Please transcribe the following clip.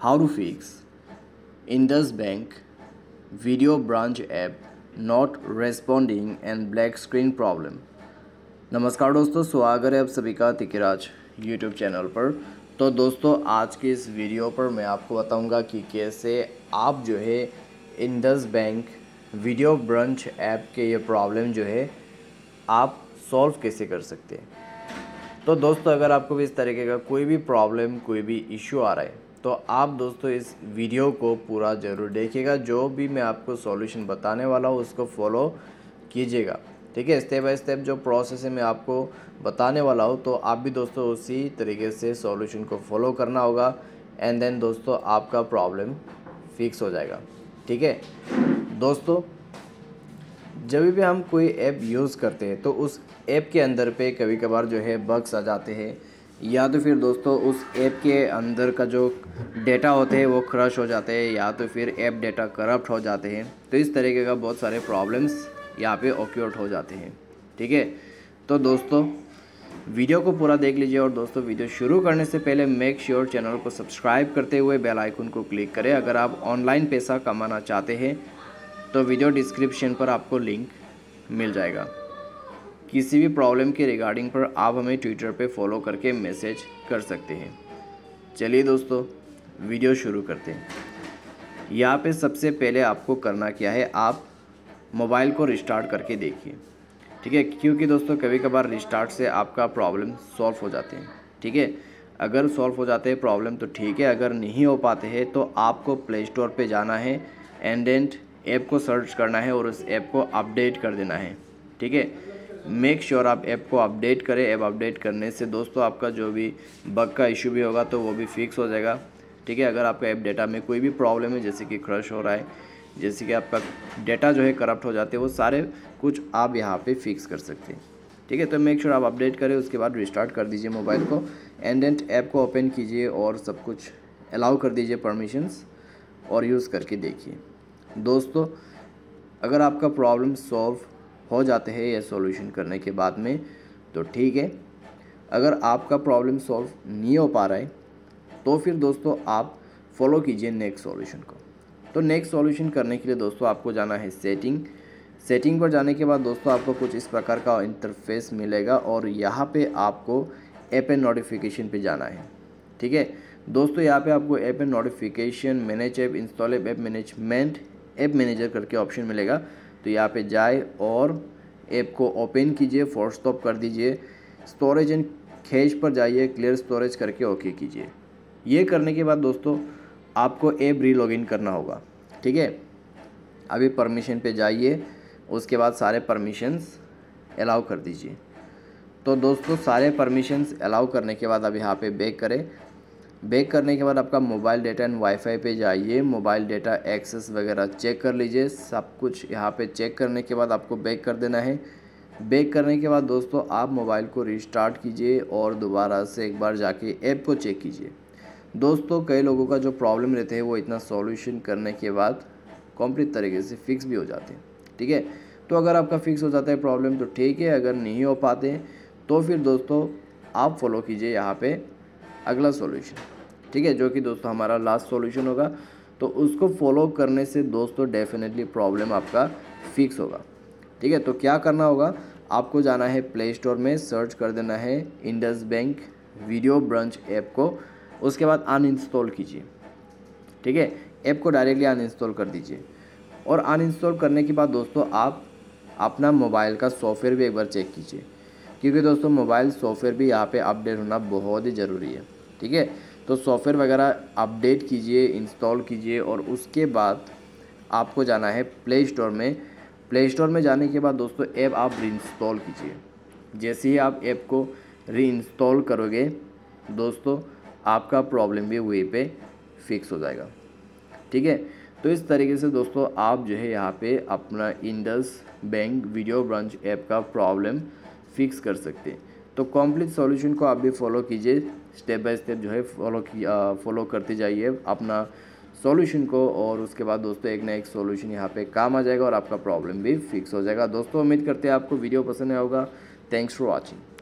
how to fix, Indus Bank, video branch app not responding and black screen problem नमस्कार दोस्तों, स्वागत है आप सभी का तिकराज यूट्यूब चैनल पर। तो दोस्तों, आज के इस वीडियो पर मैं आपको बताऊँगा कि कैसे आप जो है Indus Bank video branch app के ये प्रॉब्लम जो है आप सॉल्व कैसे कर सकते हैं। तो दोस्तों, अगर आपको भी इस तरीके का कोई भी प्रॉब्लम कोई भी इश्यू आ रहा है तो आप दोस्तों इस वीडियो को पूरा ज़रूर देखिएगा। जो भी मैं आपको सॉल्यूशन बताने वाला हूँ, उसको फॉलो कीजिएगा। ठीक है स्टेप बाय स्टेप जो प्रोसेस है, मैं आपको बताने वाला हूँ। तो आप भी दोस्तों उसी तरीके से सॉल्यूशन को फॉलो करना होगा एंड देन दोस्तों आपका प्रॉब्लम फिक्स हो जाएगा। ठीक है, दोस्तों जब भी हम कोई ऐप यूज़ करते हैं तो उस ऐप के अंदर पे कभी कभार जो है बग्स आ जाते हैं। या तो फिर दोस्तों उस ऐप के अंदर का जो डेटा होते हैं, वो क्रश हो जाते हैं, या तो फिर ऐप डेटा करप्ट हो जाते हैं। तो इस तरीके का बहुत सारे प्रॉब्लम्स यहाँ पे ऑक्योर्ट हो जाते हैं। ठीक है? तो दोस्तों, वीडियो को पूरा देख लीजिए और दोस्तों, वीडियो शुरू करने से पहले मेक श्योर sure चैनल को सब्सक्राइब करते हुए बेल आइकन को क्लिक करें। अगर आप ऑनलाइन पैसा कमाना चाहते हैं तो वीडियो डिस्क्रिप्शन पर आपको लिंक मिल जाएगा। किसी भी प्रॉब्लम के रिगार्डिंग पर आप हमें ट्विटर पे फॉलो करके मैसेज कर सकते हैं। चलिए दोस्तों वीडियो शुरू करते हैं। यहाँ पे सबसे पहले आपको करना क्या है, आप मोबाइल को रिस्टार्ट करके देखिए। ठीक है? क्योंकि दोस्तों कभी कभार रिस्टार्ट से आपका प्रॉब्लम सॉल्व हो जाते हैं। ठीक है? अगर सॉल्व हो जाते हैं प्रॉब्लम तो ठीक है। अगर नहीं हो पाते हैं तो आपको प्ले स्टोर पर जाना है एंडेंट ऐप को सर्च करना है और उस ऐप को अपडेट कर देना है। ठीक है? मेक श्योर आप ऐप को अपडेट करें। ऐप अपडेट करने से दोस्तों आपका जो भी बग का इशू भी होगा तो वो भी फिक्स हो जाएगा। ठीक है? अगर आपका ऐप डेटा में कोई भी प्रॉब्लम है, जैसे कि क्रश हो रहा है, जैसे कि आपका डेटा जो है करप्ट हो जाते हैं, वो सारे कुछ आप यहाँ पे फिक्स कर सकते हैं। ठीक है? तो मेक श्योर sure आप अपडेट करें, उसके बाद रिस्टार्ट कर दीजिए मोबाइल को एंडेंट ऐप को ओपन कीजिए और सब कुछ अलाउ कर दीजिए परमिशंस और यूज़ करके देखिए। दोस्तों, अगर आपका प्रॉब्लम सॉल्व हो जाते हैं ये सॉल्यूशन करने के बाद में तो ठीक है। अगर आपका प्रॉब्लम सॉल्व नहीं हो पा रहा है तो फिर दोस्तों आप फॉलो कीजिए नेक्स्ट सॉल्यूशन को। तो नेक्स्ट सॉल्यूशन करने के लिए दोस्तों आपको जाना है सेटिंग। सेटिंग पर जाने के बाद दोस्तों आपको कुछ इस प्रकार का इंटरफेस मिलेगा और यहाँ पे आपको ऐप एंड नोटिफिकेशन पे जाना है। ठीक है? दोस्तों यहाँ पे आपको app and notification, manage app, install app management, app manager करके ऑप्शन मिलेगा। तो यहाँ पे जाए और ऐप को ओपन कीजिए फोर्स स्टॉप कर दीजिए। स्टोरेज एंड खेज पर जाइए क्लियर स्टोरेज करके ओके कीजिए। ये करने के बाद दोस्तों, आपको ऐप री लॉगिन करना होगा, ठीक है? अभी परमिशन पे जाइए, उसके बाद सारे परमिशंस अलाउ कर दीजिए। तो दोस्तों, सारे परमिशंस अलाउ करने के बाद अब यहाँ पे बेक करें। बैक करने के बाद आपका मोबाइल डेटा एंड वाईफाई पे जाइए, मोबाइल डेटा एक्सेस वगैरह चेक कर लीजिए, सब कुछ यहाँ पे चेक करने के बाद आपको बैक कर देना है। बैक करने के बाद दोस्तों आप मोबाइल को रिस्टार्ट कीजिए और दोबारा से एक बार जाके ऐप को चेक कीजिए। दोस्तों कई लोगों का जो प्रॉब्लम रहते हैं वो इतना सॉल्यूशन करने के बाद कंप्लीट तरीके से फिक्स भी हो जाते हैं, ठीक है? तो अगर आपका फिक्स हो जाता है प्रॉब्लम तो ठीक है, अगर नहीं हो पाते तो फिर दोस्तों आप फॉलो कीजिए यहाँ पे अगला सॉल्यूशन ठीक है, जो कि दोस्तों हमारा लास्ट सॉल्यूशन होगा। तो उसको फॉलो करने से दोस्तों डेफिनेटली प्रॉब्लम आपका फिक्स होगा। ठीक है तो क्या करना होगा? आपको जाना है प्ले स्टोर में सर्च कर देना है Indus Bank video branch app को। उसके बाद अनइंस्टॉल कीजिए। ठीक है ऐप को डायरेक्टली अनइंस्टॉल कर दीजिए। और अनइंस्टॉल करने के बाद दोस्तों आप अपना मोबाइल का सॉफ्टवेयर भी एक बार चेक कीजिए। क्योंकि दोस्तों मोबाइल सॉफ्टवेयर भी यहाँ पे अपडेट होना बहुत ही ज़रूरी है। ठीक है? तो सॉफ्टवेयर वगैरह अपडेट कीजिए इंस्टॉल कीजिए और उसके बाद आपको जाना है प्ले स्टोर में। प्ले स्टोर में जाने के बाद दोस्तों ऐप आप री इंस्टॉल कीजिए। जैसे ही आप ऐप को री इंस्टॉल करोगे, दोस्तों आपका प्रॉब्लम भी वहीं पे फिक्स हो जाएगा। ठीक है? तो इस तरीके से दोस्तों आप जो है यहाँ पे अपना Indus Bank video branch app का प्रॉब्लम फिक्स कर सकते हैं। तो कॉम्प्लीट सॉल्यूशन को आप भी फॉलो कीजिए स्टेप बाय स्टेप जो है फॉलो फॉलो करते जाइए अपना सॉल्यूशन को और उसके बाद दोस्तों एक ना एक सॉल्यूशन यहाँ पे काम आ जाएगा और आपका प्रॉब्लम भी फिक्स हो जाएगा। दोस्तों, उम्मीद करते हैं आपको वीडियो पसंद आया होगा। Thanks for watching